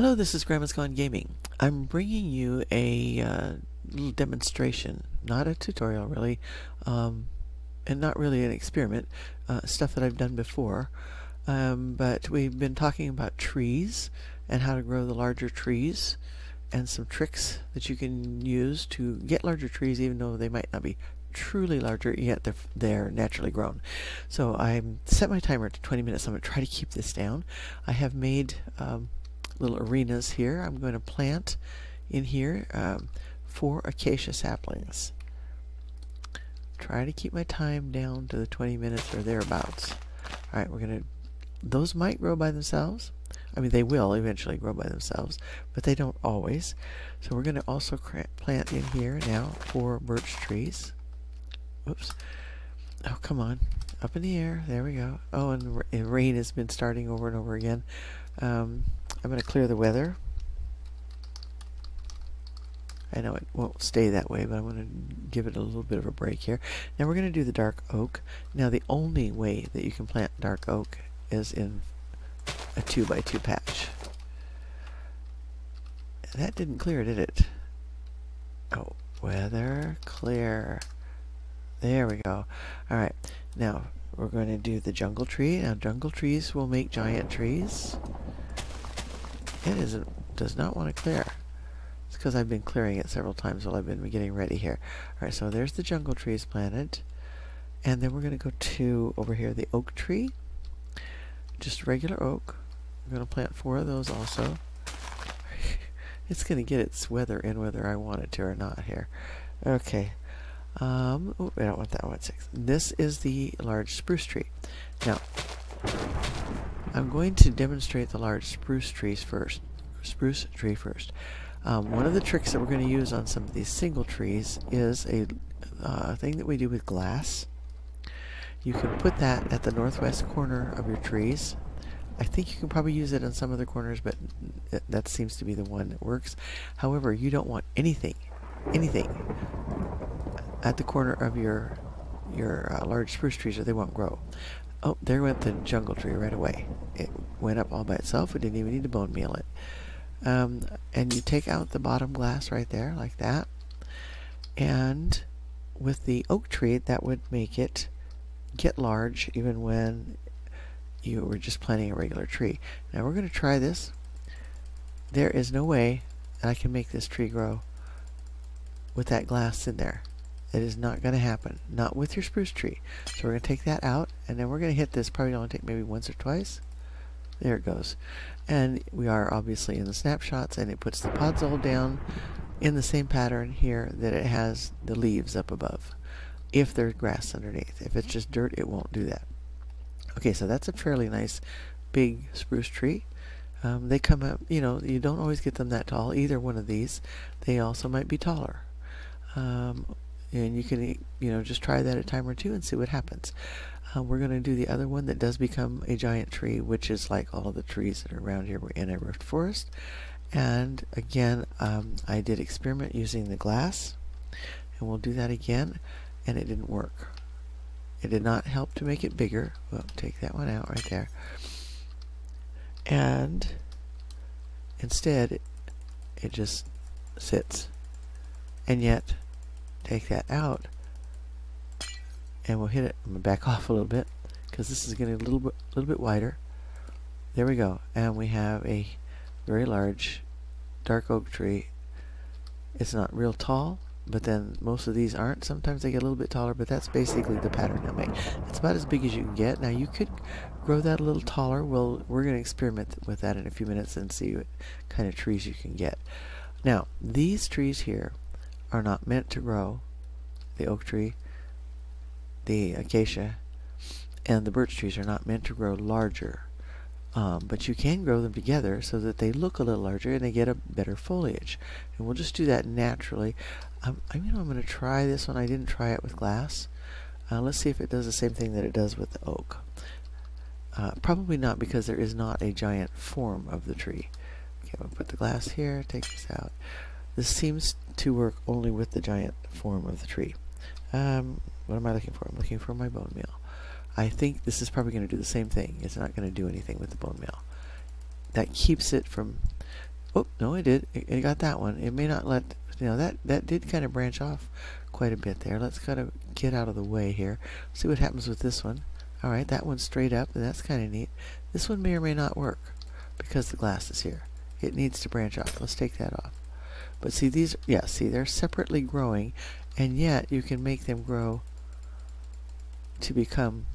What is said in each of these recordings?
Hello, this is Grandma's Gone Gaming. I'm bringing you a uh, little demonstration, not a tutorial really, um, and not really an experiment, uh, stuff that I've done before. Um, but we've been talking about trees and how to grow the larger trees and some tricks that you can use to get larger trees even though they might not be truly larger yet they're, they're naturally grown so I set my timer to 20 minutes I'm going to try to keep this down I have made um, little arenas here. I'm going to plant in here um, four acacia saplings. Try to keep my time down to the 20 minutes or thereabouts. Alright, we're going to... Those might grow by themselves. I mean, they will eventually grow by themselves, but they don't always. So we're going to also plant in here now four birch trees. Oops. Oh, come on. Up in the air. There we go. Oh, and rain has been starting over and over again. Um, I'm going to clear the weather. I know it won't stay that way, but I'm going to give it a little bit of a break here. Now we're going to do the dark oak. Now the only way that you can plant dark oak is in a 2 by 2 patch. That didn't clear, did it? Oh, weather clear. There we go. Alright, now we're going to do the jungle tree. Now jungle trees will make giant trees. It isn't, does not want to clear. It's because I've been clearing it several times while I've been getting ready here. Alright, so there's the jungle trees planted. And then we're going to go to, over here, the oak tree. Just regular oak. I'm going to plant four of those also. it's going to get its weather in whether I want it to or not here. Okay. Um, oh, I don't want that one. Six. This is the large spruce tree. Now, I'm going to demonstrate the large spruce trees first. Spruce tree first. Um, one of the tricks that we're going to use on some of these single trees is a uh, thing that we do with glass. You can put that at the northwest corner of your trees. I think you can probably use it on some other corners, but that seems to be the one that works. However, you don't want anything, anything at the corner of your your uh, large spruce trees or they won't grow. Oh, there went the jungle tree right away. It went up all by itself. We didn't even need to bone meal it. Um, and you take out the bottom glass right there, like that. And with the oak tree, that would make it get large even when you were just planting a regular tree. Now we're going to try this. There is no way that I can make this tree grow with that glass in there. It is not going to happen. Not with your spruce tree. So we're going to take that out, and then we're going to hit this. Probably only take maybe once or twice. There it goes. And we are obviously in the snapshots, and it puts the podzol down in the same pattern here that it has the leaves up above. If there's grass underneath. If it's just dirt, it won't do that. Okay, so that's a fairly nice big spruce tree. Um, they come up, you know, you don't always get them that tall, either one of these. They also might be taller. Um, and you can you know just try that a time or two and see what happens. Uh, we're going to do the other one that does become a giant tree which is like all the trees that are around here we're in a roofed forest. And again um, I did experiment using the glass and we'll do that again and it didn't work. It did not help to make it bigger. Well take that one out right there. And instead it, it just sits. And yet take that out and we'll hit it I'm gonna back off a little bit because this is getting a little bit a little bit wider. There we go. And we have a very large dark oak tree. It's not real tall but then most of these aren't. Sometimes they get a little bit taller but that's basically the pattern they'll make. It's about as big as you can get. Now you could grow that a little taller. Well we're going to experiment with that in a few minutes and see what kind of trees you can get. Now these trees here are not meant to grow. The oak tree, the acacia, and the birch trees are not meant to grow larger. Um, but you can grow them together so that they look a little larger and they get a better foliage. And we'll just do that naturally. Um, I mean, I'm going to try this one. I didn't try it with glass. Uh, let's see if it does the same thing that it does with the oak. Uh, probably not because there is not a giant form of the tree. Okay, I'm going to put the glass here, take this out. This seems to work only with the giant form of the tree. Um, what am I looking for? I'm looking for my bone meal. I think this is probably going to do the same thing. It's not going to do anything with the bone meal. That keeps it from Oh, no, it did. It, it got that one. It may not let, you know, that, that did kind of branch off quite a bit there. Let's kind of get out of the way here. See what happens with this one. All right, that one's straight up, and that's kind of neat. This one may or may not work because the glass is here. It needs to branch off. Let's take that off. But see, these, yeah, see, they're separately growing, and yet you can make them grow to become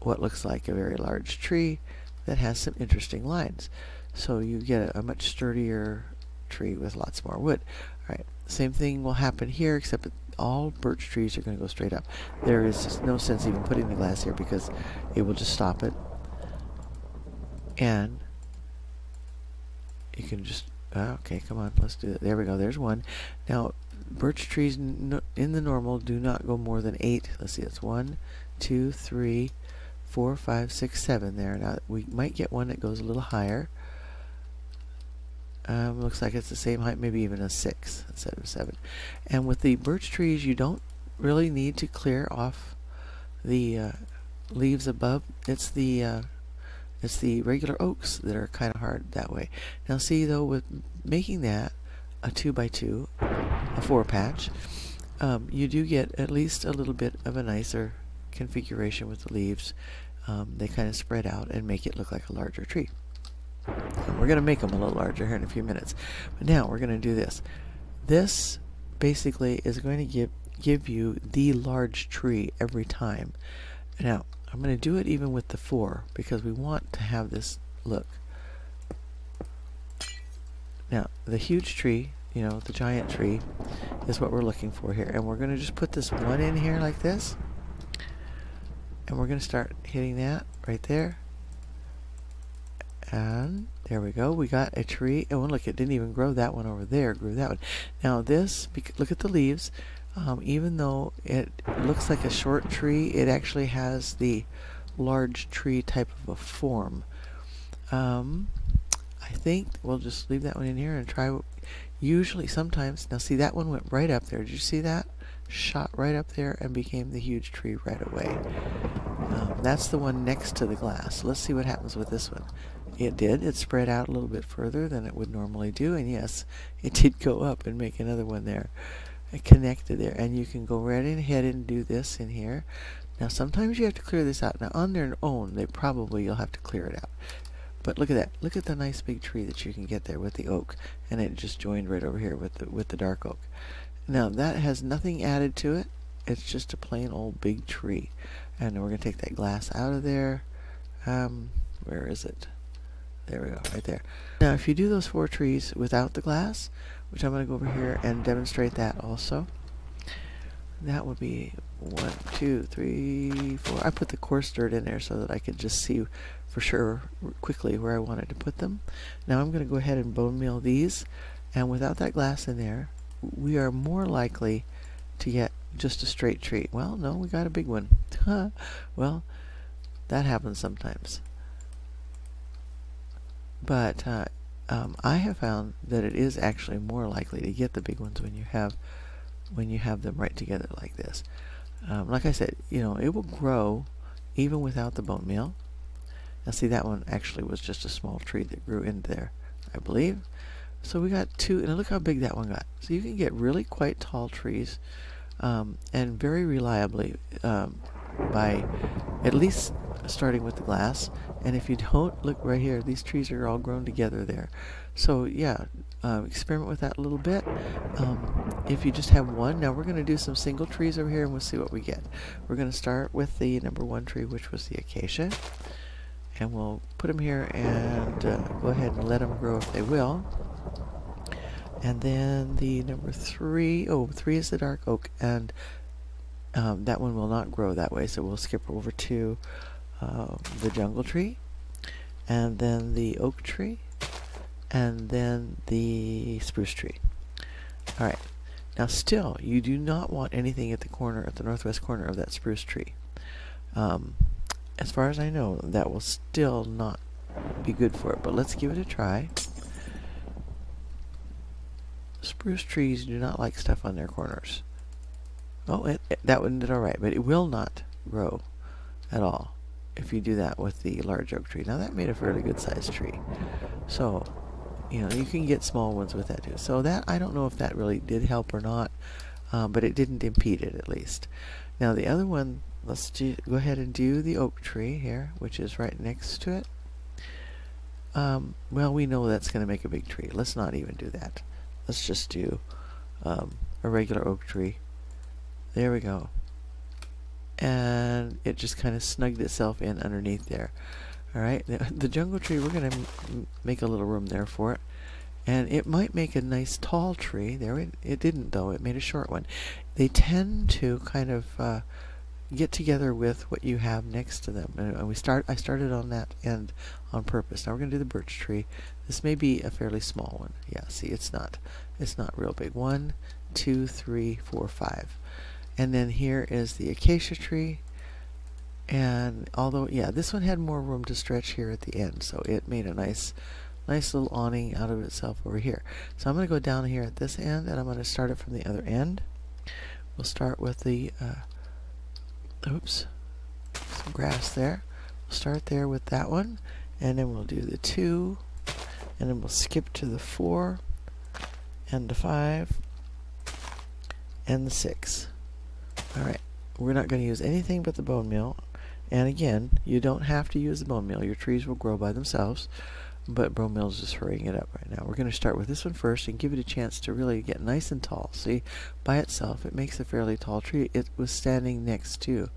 what looks like a very large tree that has some interesting lines. So you get a, a much sturdier tree with lots more wood. All right, same thing will happen here, except all birch trees are going to go straight up. There is no sense even putting the glass here because it will just stop it. And you can just, okay, come on, let's do it. There we go, there's one. Now, birch trees in the normal do not go more than eight. Let's see, it's one, two, three, four, five, six, seven there. Now, we might get one that goes a little higher. Um, looks like it's the same height, maybe even a 6 instead of 7. And with the birch trees, you don't really need to clear off the uh, leaves above. It's the uh, it's the regular oaks that are kind of hard that way. Now see though, with making that a 2 by 2 a 4 patch, um, you do get at least a little bit of a nicer configuration with the leaves. Um, they kind of spread out and make it look like a larger tree. We're going to make them a little larger here in a few minutes. But now we're going to do this. This basically is going to give, give you the large tree every time. Now, I'm going to do it even with the 4 because we want to have this look. Now, the huge tree, you know, the giant tree, is what we're looking for here. And we're going to just put this one in here like this. And we're going to start hitting that right there. And there we go. We got a tree. Oh, look, it didn't even grow that one over there. It grew that one. Now this, look at the leaves. Um, even though it looks like a short tree, it actually has the large tree type of a form. Um, I think we'll just leave that one in here and try. Usually, sometimes, now see that one went right up there. Did you see that? Shot right up there and became the huge tree right away. Um, that's the one next to the glass. Let's see what happens with this one. It did. It spread out a little bit further than it would normally do, and yes, it did go up and make another one there. Connected there, and you can go right ahead and do this in here. Now, sometimes you have to clear this out. Now, on their own, they probably you'll have to clear it out. But look at that. Look at the nice big tree that you can get there with the oak, and it just joined right over here with the with the dark oak. Now, that has nothing added to it. It's just a plain old big tree. And we're going to take that glass out of there. Um, where is it? There we go, right there. Now, if you do those four trees without the glass, which I'm going to go over here and demonstrate that also, that would be one, two, three, four. I put the coarse dirt in there so that I could just see for sure quickly where I wanted to put them. Now I'm going to go ahead and bone meal these, and without that glass in there, we are more likely to get just a straight tree. Well, no, we got a big one. well, that happens sometimes. But uh, um, I have found that it is actually more likely to get the big ones when you have when you have them right together like this. Um, like I said, you know, it will grow even without the bone meal. Now see that one actually was just a small tree that grew in there, I believe. So we got two, and look how big that one got. So you can get really quite tall trees, um, and very reliably um, by at least starting with the glass. And if you don't, look right here, these trees are all grown together there. So yeah, uh, experiment with that a little bit. Um, if you just have one, now we're going to do some single trees over here and we'll see what we get. We're going to start with the number one tree, which was the acacia. And we'll put them here and uh, go ahead and let them grow if they will. And then the number three, oh, three is the dark oak, and um, that one will not grow that way, so we'll skip over to uh, the jungle tree, and then the oak tree, and then the spruce tree. Alright, now still, you do not want anything at the corner, at the northwest corner of that spruce tree. Um, as far as I know, that will still not be good for it, but let's give it a try. Spruce trees do not like stuff on their corners. Oh, it, it, that one did alright, but it will not grow at all if you do that with the large oak tree. Now that made a fairly good sized tree. So you know, you can get small ones with that too. So that, I don't know if that really did help or not, um, but it didn't impede it at least. Now the other one, let's do, go ahead and do the oak tree here, which is right next to it. Um, well, we know that's going to make a big tree. Let's not even do that. Let's just do um, a regular oak tree. There we go. And it just kind of snugged itself in underneath there. Alright, the, the jungle tree, we're going to make a little room there for it. And it might make a nice tall tree. There, it, it didn't though. It made a short one. They tend to kind of uh, get together with what you have next to them. And we start. I started on that end on purpose. Now we're going to do the birch tree. This may be a fairly small one. Yeah, see, it's not. It's not real big. One, two, three, four, five. And then here is the acacia tree. And although, yeah, this one had more room to stretch here at the end, so it made a nice, nice little awning out of itself over here. So I'm going to go down here at this end, and I'm going to start it from the other end. We'll start with the, uh, oops, some grass there. We'll start there with that one, and then we'll do the two, and then we'll skip to the four, and the five, and the six. Alright, we're not going to use anything but the bone meal. And again, you don't have to use the bone meal. Your trees will grow by themselves. But bone meal is just hurrying it up right now. We're going to start with this one first and give it a chance to really get nice and tall. See, by itself, it makes a fairly tall tree. It was standing next to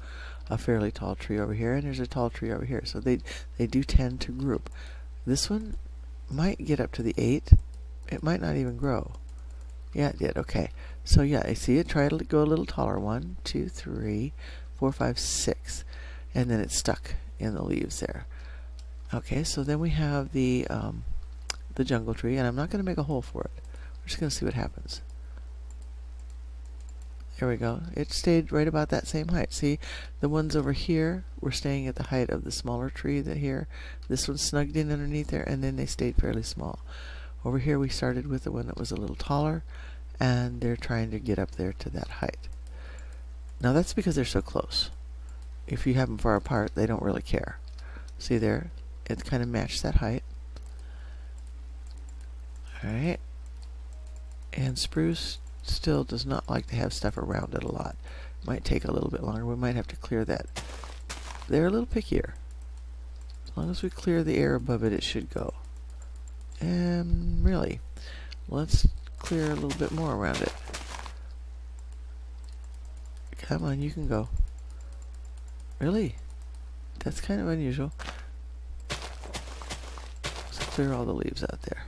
a fairly tall tree over here, and there's a tall tree over here. So they, they do tend to group. This one might get up to the 8. It might not even grow. Yeah, it did. Okay. So yeah, I see it. Try to go a little taller. One, two, three, four, five, six. And then it's stuck in the leaves there. Okay, so then we have the um, the jungle tree, and I'm not going to make a hole for it. We're just going to see what happens. There we go. It stayed right about that same height. See, the ones over here were staying at the height of the smaller tree that here. This one snugged in underneath there, and then they stayed fairly small. Over here we started with the one that was a little taller, and they're trying to get up there to that height. Now that's because they're so close. If you have them far apart, they don't really care. See there? It kind of matched that height. Alright. And spruce still does not like to have stuff around it a lot. Might take a little bit longer. We might have to clear that. They're a little pickier. As long as we clear the air above it, it should go. And really, let's clear a little bit more around it. Come on, you can go. Really? That's kind of unusual. Let's clear all the leaves out there.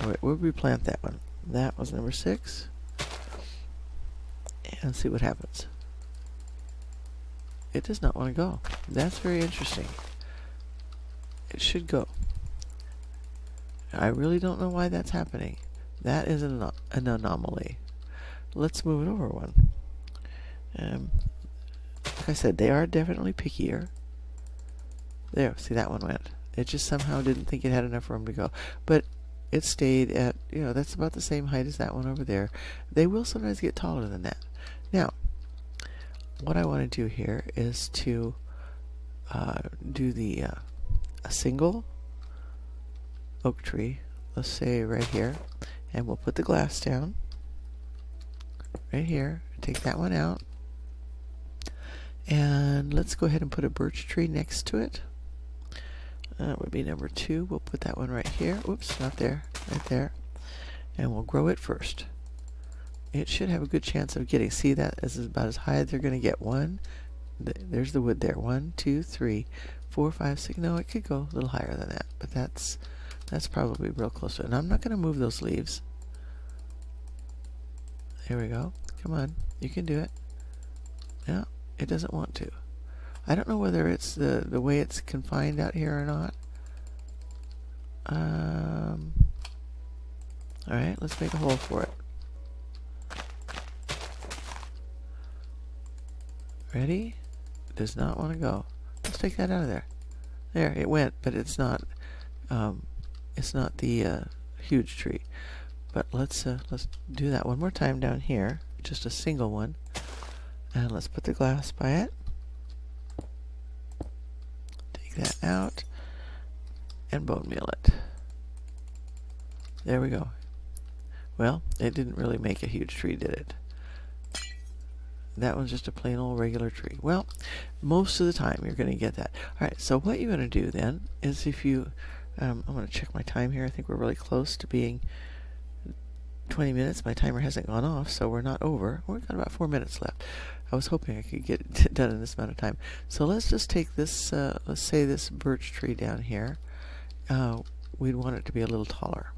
Alright, where would we plant that one? That was number six. And see what happens. It does not want to go. That's very interesting. It should go. I really don't know why that's happening. That is an, an anomaly. Let's move it over one. Um, like I said, they are definitely pickier. There, see that one went. It just somehow didn't think it had enough room to go. But it stayed at, you know, that's about the same height as that one over there. They will sometimes get taller than that. Now, what I want to do here is to uh, do the uh, a single oak tree, let's say right here, and we'll put the glass down right here. Take that one out. And let's go ahead and put a birch tree next to it. That would be number two. We'll put that one right here. Oops, not there. Right there. And we'll grow it first. It should have a good chance of getting. See, that is about as high as they're going to get. One. There's the wood there. One, two, three, four, five, six. No, it could go a little higher than that. But that's that's probably real close to it. And I'm not going to move those leaves. There we go. Come on. You can do it. Yeah, it doesn't want to. I don't know whether it's the, the way it's confined out here or not. Um, Alright, let's make a hole for it. Ready? It does not want to go. Let's take that out of there. There, it went, but it's not. Um, it's not the uh, huge tree. But let's uh, let's do that one more time down here, just a single one, and let's put the glass by it. Take that out and bone meal it. There we go. Well, it didn't really make a huge tree, did it? That one's just a plain old regular tree. Well, most of the time you're going to get that. All right, so what you're going to do then is if you, um, I'm going to check my time here. I think we're really close to being 20 minutes. My timer hasn't gone off, so we're not over. We've got about four minutes left. I was hoping I could get it done in this amount of time. So let's just take this, uh, let's say this birch tree down here. Uh, we'd want it to be a little taller.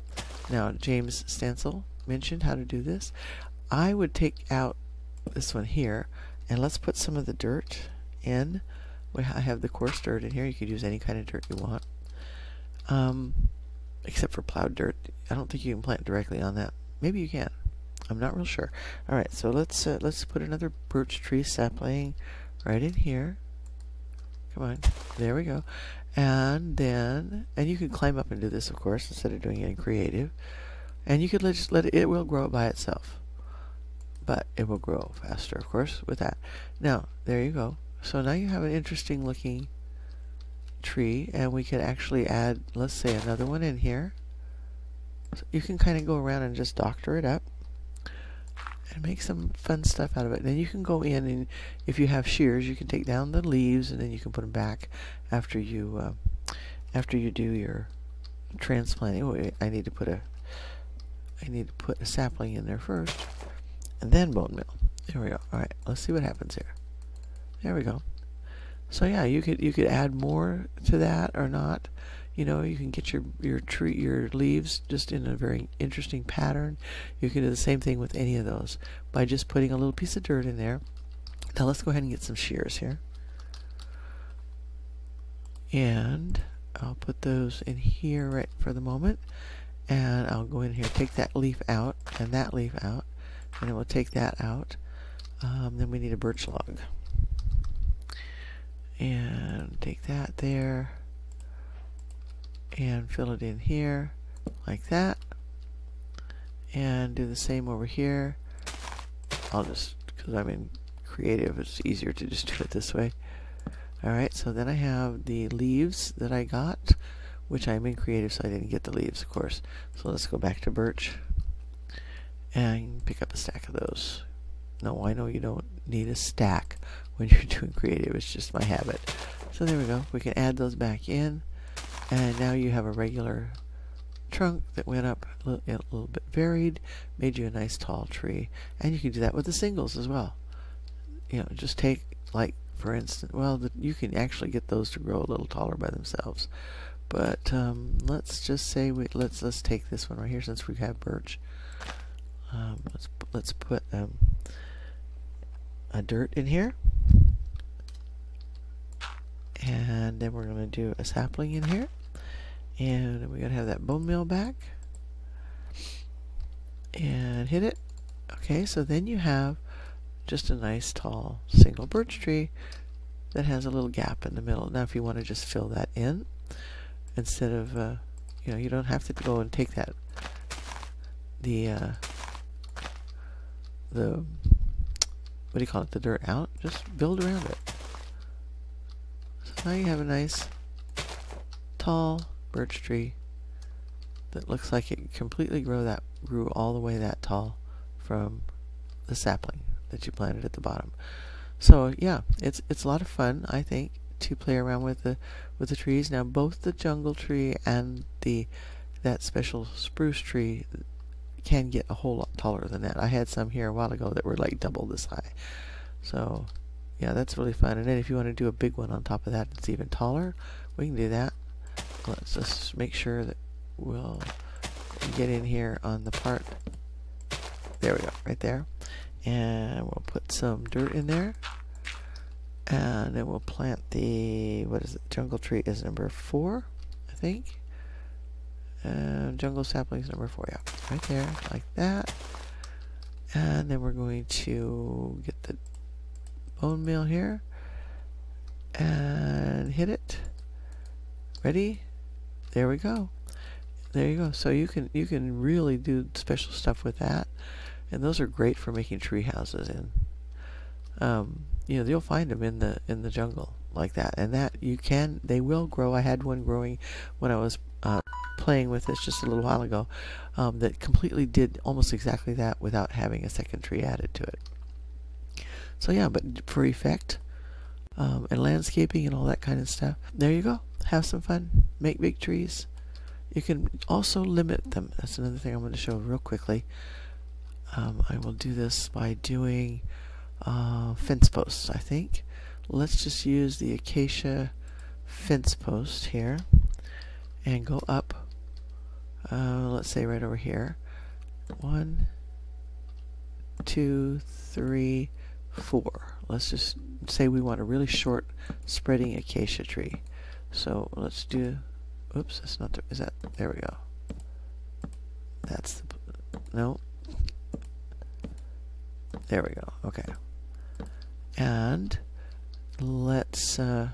Now, James Stansel mentioned how to do this. I would take out this one here and let's put some of the dirt in. I have the coarse dirt in here. You could use any kind of dirt you want. Um, except for plowed dirt. I don't think you can plant directly on that. Maybe you can. I'm not real sure. All right, so let's uh, let's put another birch tree sapling right in here. Come on, there we go. And then, and you can climb up and do this, of course, instead of doing it in creative. And you could let, just let it, it will grow by itself. But it will grow faster, of course, with that. Now, there you go. So now you have an interesting looking tree, and we could actually add, let's say, another one in here. So you can kind of go around and just doctor it up and make some fun stuff out of it. Then you can go in and if you have shears, you can take down the leaves and then you can put them back after you uh, after you do your transplanting. Oh, I need to put a I need to put a sapling in there first and then bone meal. There we go. All right, let's see what happens here. There we go. So yeah, you could you could add more to that or not. You know, you can get your your tree your leaves just in a very interesting pattern. You can do the same thing with any of those by just putting a little piece of dirt in there. Now let's go ahead and get some shears here. And I'll put those in here right for the moment. And I'll go in here, take that leaf out and that leaf out. And then we'll take that out. Um, then we need a birch log. And take that there. And fill it in here like that. And do the same over here. I'll just because I'm in creative it's easier to just do it this way. Alright so then I have the leaves that I got which I'm in creative so I didn't get the leaves of course. So let's go back to birch and pick up a stack of those. No I know you don't need a stack when you're doing creative it's just my habit so there we go we can add those back in and now you have a regular trunk that went up a little, a little, bit varied, made you a nice tall tree. And you can do that with the singles as well. You know, just take, like, for instance, well, the, you can actually get those to grow a little taller by themselves. But um, let's just say we let's let's take this one right here since we have birch. Um, let's let's put um, a dirt in here and then we're going to do a sapling in here. And we're going to have that bone meal back. And hit it. Okay so then you have just a nice tall single birch tree that has a little gap in the middle. Now if you want to just fill that in instead of uh, you know you don't have to go and take that the uh, the what do you call it the dirt out. Just build around it now you have a nice tall birch tree that looks like it completely grew that grew all the way that tall from the sapling that you planted at the bottom. So yeah, it's it's a lot of fun I think to play around with the with the trees. Now both the jungle tree and the that special spruce tree can get a whole lot taller than that. I had some here a while ago that were like double this high. So yeah, that's really fun. And then if you want to do a big one on top of that, it's even taller. We can do that. Let's just make sure that we'll get in here on the part. There we go right there. And we'll put some dirt in there. And then we'll plant the what is it? Jungle tree is number four I think. And jungle saplings number four yeah. Right there like that. And then we're going to get the bone meal here. And hit it. Ready? There we go. There you go. So you can you can really do special stuff with that. And those are great for making tree houses and um, you know you'll find them in the in the jungle like that. And that you can, they will grow. I had one growing when I was uh, playing with this just a little while ago um, that completely did almost exactly that without having a second tree added to it. So yeah, but for effect um, and landscaping and all that kind of stuff, there you go. Have some fun. Make big trees. You can also limit them. That's another thing I'm going to show real quickly. Um, I will do this by doing uh, fence posts, I think. Let's just use the acacia fence post here and go up, uh, let's say right over here. One, two, three, four. Let's just say we want a really short spreading acacia tree. So let's do, oops, that's not, the, is that, there we go. That's the, no. There we go, okay. And let's, uh,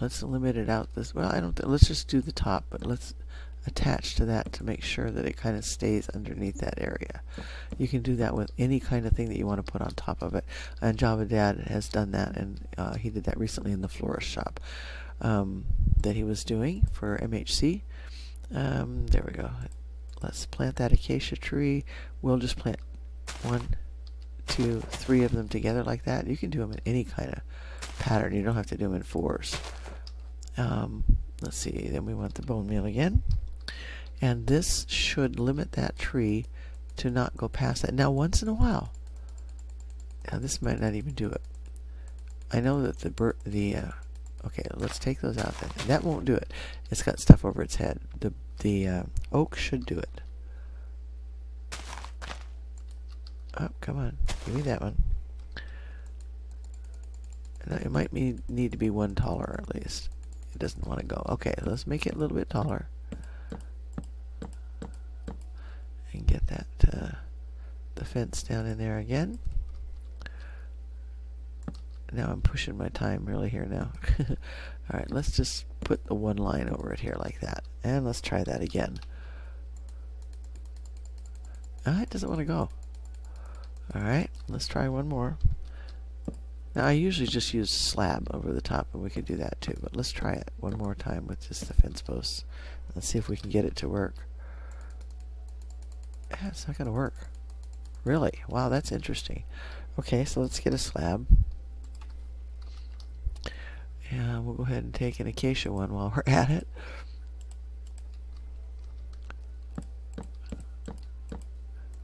let's limit it out this, well, I don't, let's just do the top, but let's attach to that to make sure that it kind of stays underneath that area. You can do that with any kind of thing that you want to put on top of it. And Java Dad has done that, and uh, he did that recently in the florist shop um, that he was doing for MHC. Um, there we go. Let's plant that acacia tree. We'll just plant one, two, three of them together like that. You can do them in any kind of pattern. You don't have to do them in fours. Um, let's see. Then we want the bone meal again. And this should limit that tree to not go past that. Now, once in a while, now this might not even do it. I know that the the uh, okay, let's take those out then. That won't do it. It's got stuff over its head. The the uh, oak should do it. Oh, come on, give me that one. Now, it might need to be one taller at least. It doesn't want to go. Okay, let's make it a little bit taller. and get that uh, the fence down in there again. Now I'm pushing my time really here now. Alright, let's just put the one line over it here like that. And let's try that again. Ah, it doesn't want to go. Alright, let's try one more. Now I usually just use slab over the top and we could do that too, but let's try it one more time with just the fence posts. Let's see if we can get it to work. Yeah, it's not going to work. Really? Wow, that's interesting. Okay, so let's get a slab. And we'll go ahead and take an acacia one while we're at it.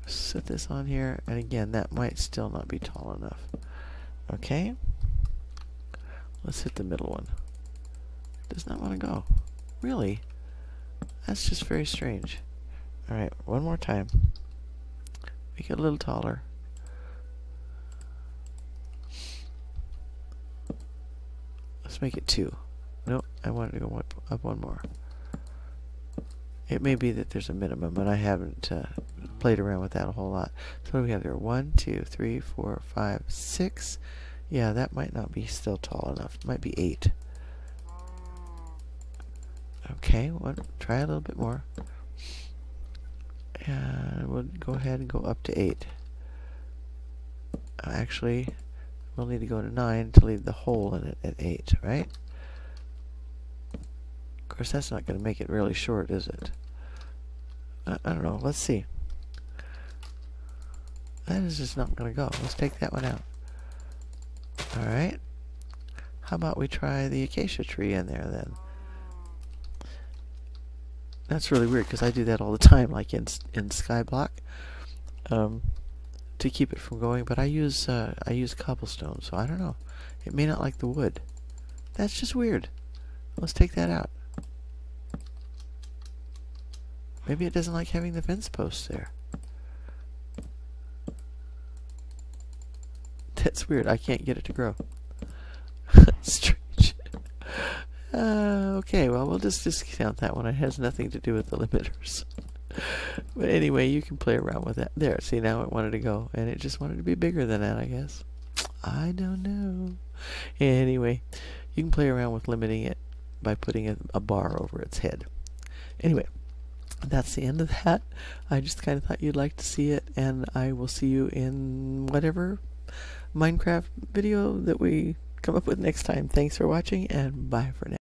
Set this on here, and again, that might still not be tall enough. Okay. Let's hit the middle one. Does not want to go. Really? That's just very strange. Alright, one more time. Make it a little taller. Let's make it two. Nope, I wanted to go up one more. It may be that there's a minimum, but I haven't uh, played around with that a whole lot. So we have there? One, two, three, four, five, six. Yeah, that might not be still tall enough. It might be eight. Okay, well, try a little bit more. And we'll go ahead and go up to 8. Uh, actually, we'll need to go to 9 to leave the hole in it at 8, right? Of course, that's not going to make it really short, is it? I, I don't know. Let's see. That is just not going to go. Let's take that one out. Alright. How about we try the acacia tree in there then? That's really weird because I do that all the time, like in in Skyblock, um, to keep it from going. But I use uh, I use cobblestone, so I don't know. It may not like the wood. That's just weird. Let's take that out. Maybe it doesn't like having the fence posts there. That's weird. I can't get it to grow. Strange. Uh, okay, well, we'll just discount that one. It has nothing to do with the limiters. but anyway, you can play around with that. There, see, now it wanted to go, and it just wanted to be bigger than that, I guess. I don't know. Anyway, you can play around with limiting it by putting a, a bar over its head. Anyway, that's the end of that. I just kind of thought you'd like to see it, and I will see you in whatever Minecraft video that we come up with next time. Thanks for watching, and bye for now.